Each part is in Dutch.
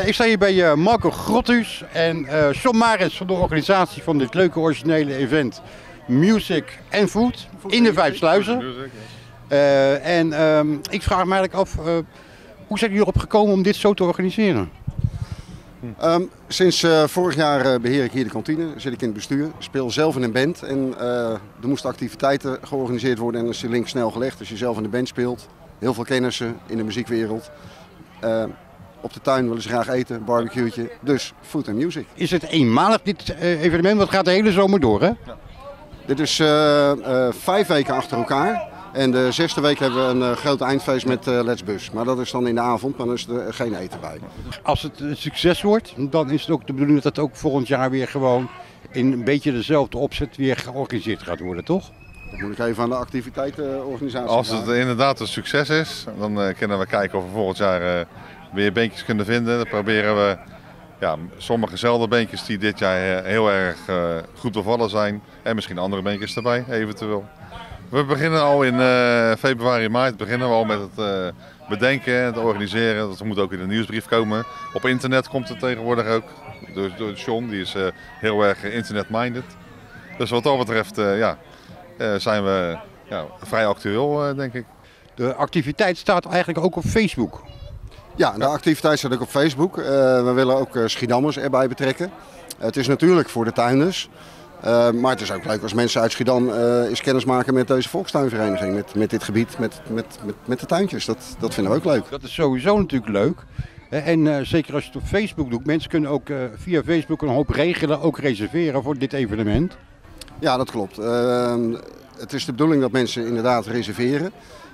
Eh, ik sta hier bij eh, Marco Grottus en eh John Maris van de organisatie van dit leuke originele event Music and Food in de Vijf Sluizen. En ehm, ik vraag me eigenlijk af, hoe zijn jullie erop gekomen om dit zo te organiseren? Ehm, sinds vorig jaar eh, beheer ik hier de kantine, zit ik in het bestuur, speel zelf in een band en er moesten activiteiten georganiseerd worden en dan is de link snel gelegd. Als je zelf in de band speelt, heel veel kennissen in de muziekwereld. Op de tuin willen ze graag eten, barbecueetje, dus food and music. Is het eenmalig dit eh, evenement? Want het gaat de hele zomer door, hè? Dit is eh, eh, vijf weken achter elkaar. En de zesde week hebben we een eh, groot eindfeest met eh, Let's Bus. Maar dat is dan in de avond, maar dan is er geen eten bij. Als het een succes wordt, dan is het ook de bedoeling dat het ook volgend jaar weer gewoon in een beetje dezelfde opzet weer georganiseerd gaat worden, toch? Dat moet ik even aan de activiteitenorganisatie Als het vragen. inderdaad een succes is, dan eh, kunnen we kijken of we volgend jaar eh, weer beentjes kunnen vinden. Dan proberen we ja, sommige zelden beentjes die dit jaar eh, heel erg eh, goed bevallen zijn. En misschien andere beentjes erbij, eventueel. We beginnen al in eh, februari, maart beginnen we al met het bedenken en het organiseren. Dat moet ook in de nieuwsbrief komen. Op internet komt het tegenwoordig ook. Door, door John, die is heel erg internet-minded. Dus wat dat betreft ja, zijn we ja, vrij actueel, denk ik. De activiteit staat eigenlijk ook op Facebook. Ja, de activiteit staat ook op Facebook. Eh, we willen ook eh, Schiedammers erbij betrekken. het is natuurlijk voor de tuinders. eh, maar het is ook leuk als mensen uit Schiedam eens kennis maken met deze volkstuinvereniging. Met, met dit gebied, met, met, met, met de tuintjes. Dat, dat vinden we ook leuk. Dat is sowieso natuurlijk leuk. En zeker als je het op Facebook doet. Mensen kunnen ook via Facebook een hoop regelen, ook reserveren voor dit evenement. Ja, dat klopt. Eh, het is de bedoeling dat mensen inderdaad reserveren.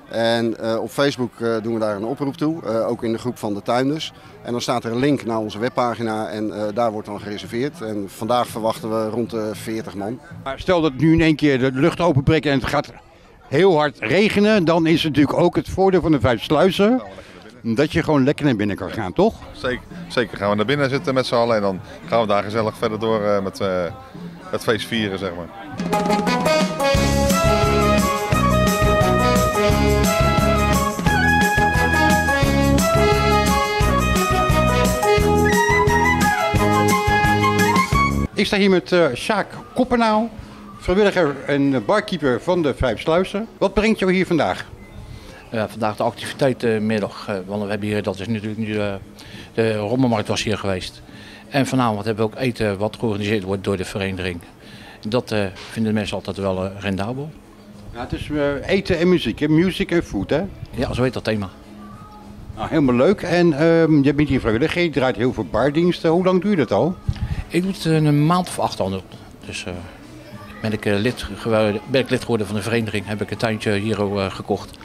En eh, op Facebook eh, doen we daar een oproep toe, eh, ook in de groep van de tuinders. En dan staat er een link naar onze webpagina en eh, daar wordt dan gereserveerd. En vandaag verwachten we rond de 40 man. Maar stel dat nu in één keer de lucht openbreekt en het gaat heel hard regenen. Dan is het natuurlijk ook het voordeel van de vijf sluizen. Dat je gewoon lekker naar binnen kan gaan, toch? Zeker, zeker gaan we naar binnen zitten met z'n allen en dan gaan we daar gezellig verder door eh, met eh, het feest vieren, zeg maar. Ik sta hier met eh Sjaak Koppenau, vrijwilliger en barkeeper van de Vijf Sluizen. Wat brengt jou hier vandaag? Ja, vandaag de activiteitenmiddag. eh, want we hebben hier, dat is natuurlijk nu eh, de rommelmarkt was hier geweest. En vanavond hebben we ook eten wat georganiseerd wordt door de vereniging. Dat eh, vinden de mensen altijd wel eh, rendabel. Ja, het is eh, eten en muziek, hè? music en food, hè? Ja, zo heet dat thema. Nou, helemaal leuk. En ehm je bent hier vrijwilliger, je draait heel veel bardiensten. Hoe lang duurt het al? Ik doe het eh, een maand of acht al. Dus eh, ben, ik, eh, lid geworden, ben ik lid geworden van de vereniging. Heb ik een tuintje hier gekocht.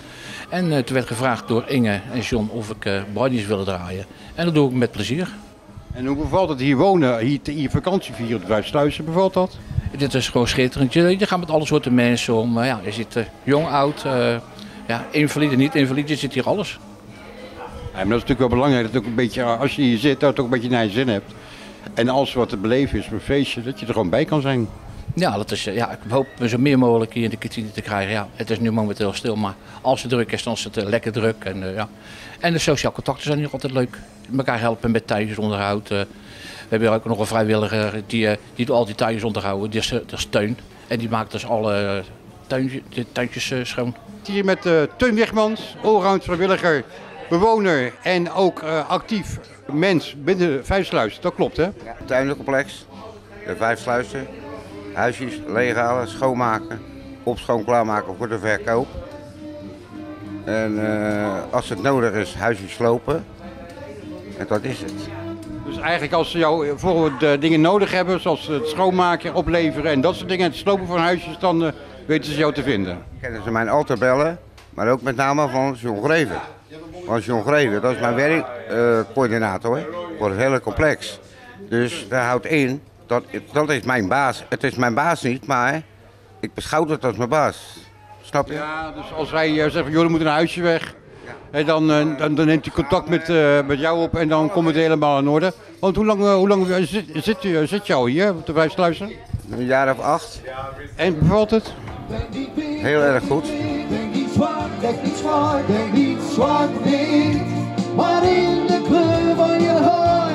En toen werd gevraagd door Inge en John of ik uh, bardies wilde draaien. En dat doe ik met plezier. En hoe bevalt het hier wonen, hier, hier vakantie vieren op Sluizen? Bevalt dat? Dit is gewoon schitterend. Je, je gaat met alle soorten mensen om. Ja, je zit jong, oud, ja, invalide, niet invalide. Je zit hier alles. Ja, maar dat is natuurlijk wel belangrijk dat ook een beetje, als je hier zit, dat het ook een beetje naar je zin hebt. En als wat te beleven is op een feestje, dat je er gewoon bij kan zijn. Ja, dat is, eh, ja, ik hoop zo meer mogelijk hier in de kantine te krijgen. Ja, het is nu momenteel stil, maar als het druk is, dan is het eh, lekker druk. En, eh, ja. en de sociale contacten zijn hier altijd leuk. Elkaar helpen met tuintjesonderhoud. eh. we hebben hier ook nog een vrijwilliger die, die doet al die tuintjes onderhouden. Die is, eh, dat is Teun. En die maakt dus alle tuintje- de tuintjes schoon. Hier met Teun Wegmans, allround vrijwilliger, bewoner en ook actief mens binnen de Vijf Sluizen. Dat klopt, hè? tuinencomplex, de vijf sluizen, huisjes leeghalen, schoonmaken, opschoon klaarmaken voor de verkoop. En eh, als het nodig is, huisjes slopen. En dat is het. Dus eigenlijk als ze jou eh, dingen nodig hebben, zoals het schoonmaken, opleveren en dat soort dingen, het slopen van huisjes, dan eh, weten ze jou te vinden. Kennen ze mijn altijd bellen, maar ook met name van John Greven. Van John Greven, dat is mijn werkcoördinator voor het hele complex. Dus dat houdt in, dat, dat is mijn baas. Het is mijn baas niet, maar ik beschouw het als mijn baas. Snap je? Ja, dus als wij eh, zeggen, jullie moeten een huisje weg, hè, dan, eh, dan, dan neemt hij contact met, eh, met jou op en dan komt het helemaal in orde. Want hoe lang, hoe lang zit, zit, je- zit je al hier op de Vijf Sluizen? Een jaar of acht. En bevalt het? Heel erg goed. Denk niet zwak, denk niet zwak, denk niet zwak niet. Maar in de kleur van je haar